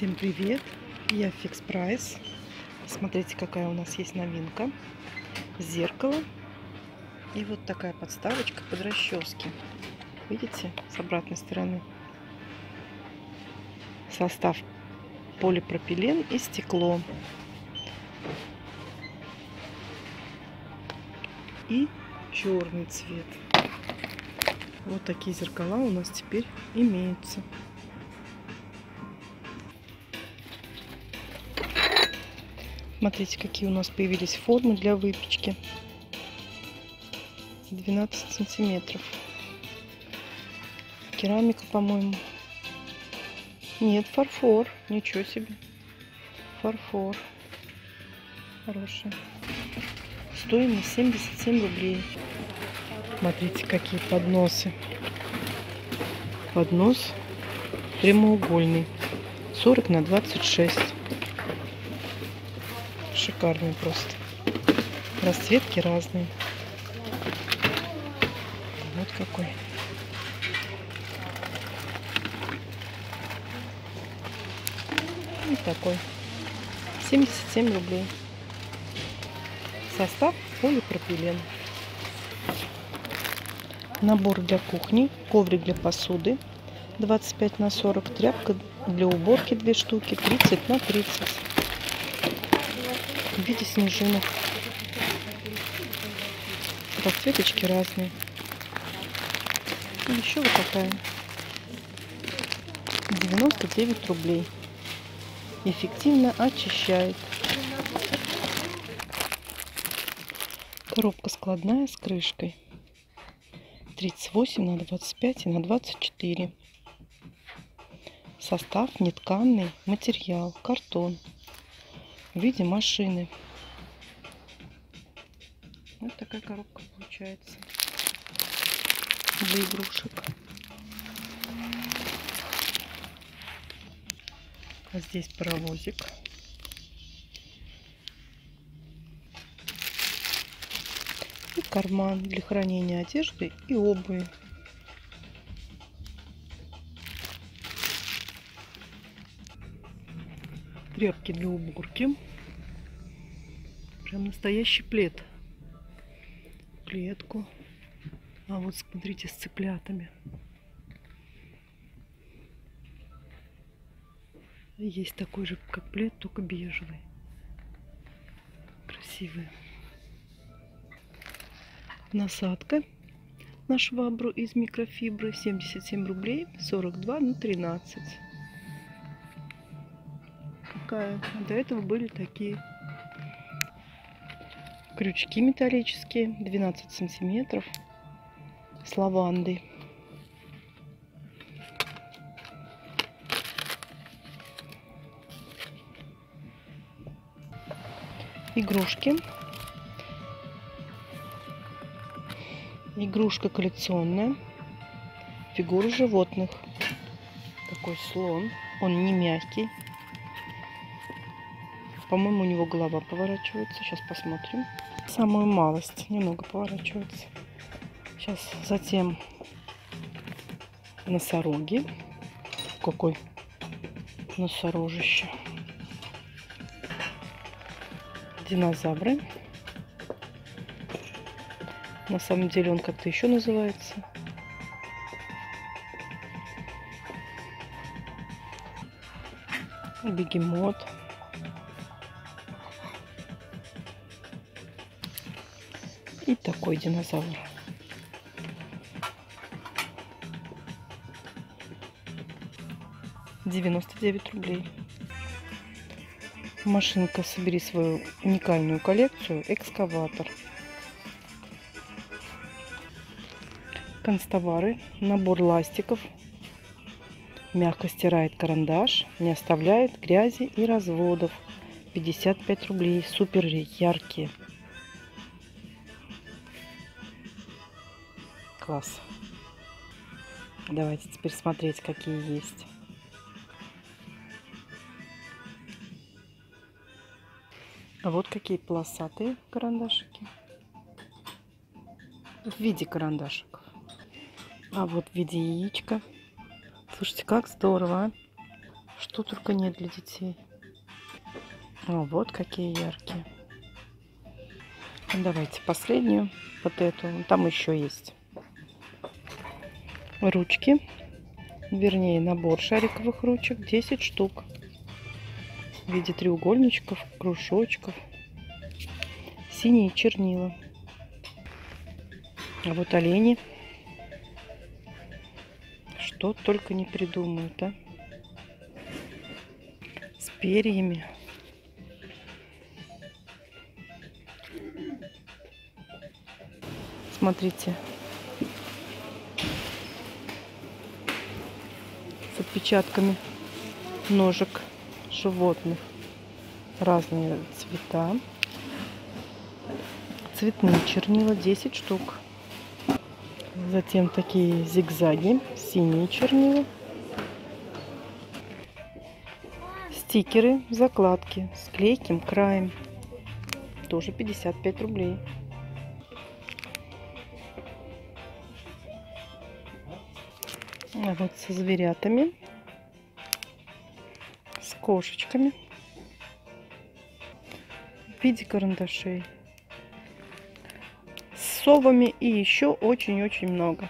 Всем привет! Я Фикс Прайс. Смотрите, какая у нас есть новинка. Зеркало. И вот такая подставочка под расчески. Видите, с обратной стороны. Состав полипропилен и стекло. И черный цвет. Вот такие зеркала у нас теперь имеются. Смотрите, какие у нас появились формы для выпечки. 12 сантиметров. Керамика, по-моему. Нет, фарфор. Ничего себе. Фарфор. Хороший. Стоимость 77 рублей. Смотрите, какие подносы. Поднос прямоугольный. 40 на 26 шикарный просто. Расцветки разные. Вот какой. И такой. 77 рублей. Состав полипропилен. Набор для кухни, коврик для посуды 25 на 40, тряпка для уборки 2 штуки 30 на 30 в виде снежинок. Расцветочки разные. И еще вот такая. 99 рублей. Эффективно очищает. Коробка складная с крышкой. 38 на 25 и на 24. Состав нетканный материал, картон в виде машины. Вот такая коробка получается для игрушек. А здесь паровозик. И карман для хранения одежды и обуви. Тряпки для уборки. Прям настоящий плед. Клетку. А вот смотрите, с цыплятами. Есть такой же, как плед, только бежевый. Красивый. Насадка на швабру из микрофибры 77 рублей 42 на 13 такая. До этого были такие крючки металлические, 12 сантиметров, с лавандой. Игрушки. Игрушка коллекционная. Фигуры животных. Такой слон. Он не мягкий. По-моему, у него голова поворачивается. Сейчас посмотрим. Самую малость. Немного поворачивается. Сейчас затем носороги. Какой носорожище. Динозавры. На самом деле он как-то еще называется. Бегемот. И такой динозавр. Девяносто девять рублей. Машинка «Собери свою уникальную коллекцию» экскаватор. Констовары, набор ластиков, мягко стирает карандаш, не оставляет грязи и разводов. 55 рублей, супер яркие. Класс. Давайте теперь смотреть, какие есть. А вот какие полосатые карандашики. В виде карандашиков. А вот в виде яичка. Слушайте, как здорово, а? Что только нет для детей. А вот какие яркие. Давайте последнюю. Вот эту. Там еще есть. Ручки. Вернее, набор шариковых ручек. 10 штук. В виде треугольничков, кружочков. Синие чернила. А вот олени. Что только не придумают, а? С перьями. Смотрите. Отпечатками ножек животных. Разные цвета. Цветные чернила 10 штук. Затем такие зигзаги, синие чернила. Стикеры, закладки с клейким краем. Тоже 55 рублей. А вот со зверятами. С кошечками. В виде карандашей. С совами и еще очень-очень много.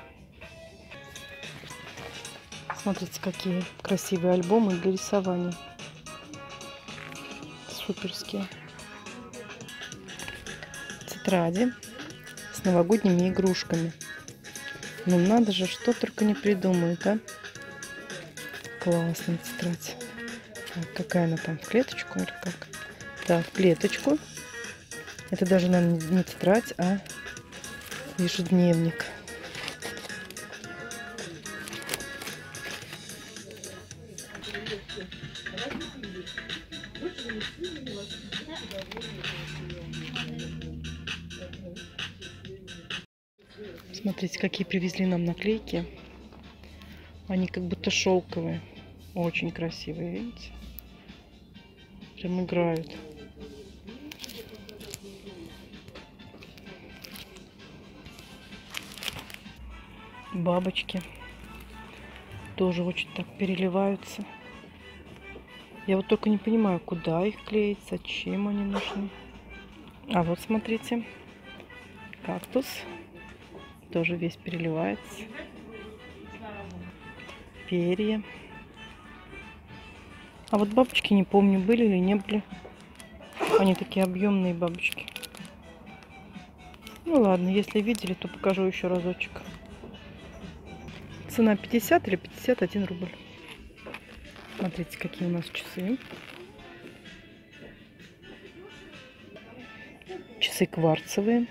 Смотрите, какие красивые альбомы для рисования. Суперские. Тетради с новогодними игрушками. Ну надо же, что только не придумают, а? Классная тетрадь. Так, какая она там, в клеточку или как? Да, в клеточку. Это даже, наверное, не тетрадь, а ежедневник. Смотрите, какие привезли нам наклейки. Они как будто шелковые. Очень красивые, видите? Прям играют. Бабочки. Тоже очень так переливаются. Я вот только не понимаю, куда их клеить, зачем они нужны. А вот смотрите, кактус тоже весь переливается. Перья. А вот бабочки не помню, были или не были. Они такие объемные бабочки. Ну ладно, если видели, то покажу еще разочек. Цена 50 или 51 рубль. Смотрите, какие у нас часы. Часы кварцевые.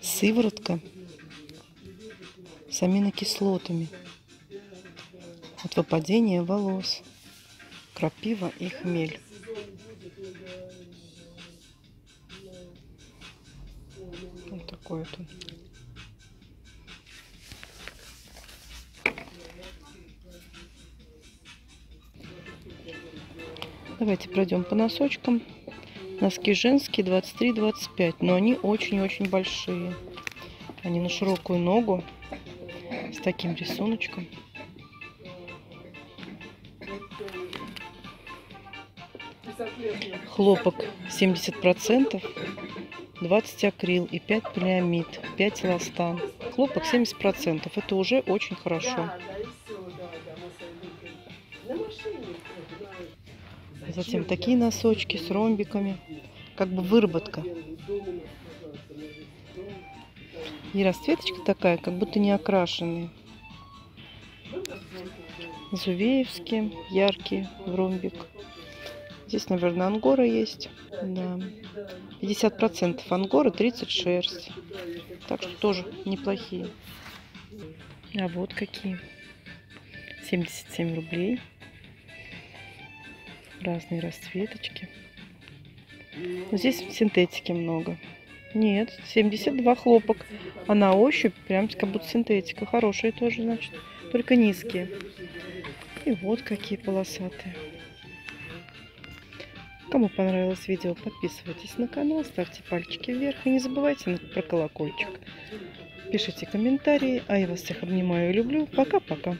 Сыворотка с аминокислотами от выпадения волос, крапива и хмель. Вот такой вот. Давайте пройдем по носочкам. Носки женские 23-25, но они очень-очень большие. Они на широкую ногу с таким рисуночком. Хлопок 70%, 20 акрил и 5 полиамид, 5 эластан. Хлопок 70%. Это уже очень хорошо. Затем такие носочки с ромбиками. Как бы выработка. И расцветочка такая, как будто не окрашенные. Зувеевские, яркие, в ромбик. Здесь, наверное, ангора есть. Да. 50% ангора, 30 шерсть. Так что тоже неплохие. А вот какие. 77 рублей. Разные расцветочки. Здесь синтетики много. Нет, 72 хлопок. А на ощупь прям как будто синтетика. Хорошие тоже, значит. Только низкие. И вот какие полосатые. Кому понравилось видео, подписывайтесь на канал, ставьте пальчики вверх и не забывайте про колокольчик. Пишите комментарии, а я вас всех обнимаю и люблю. Пока-пока.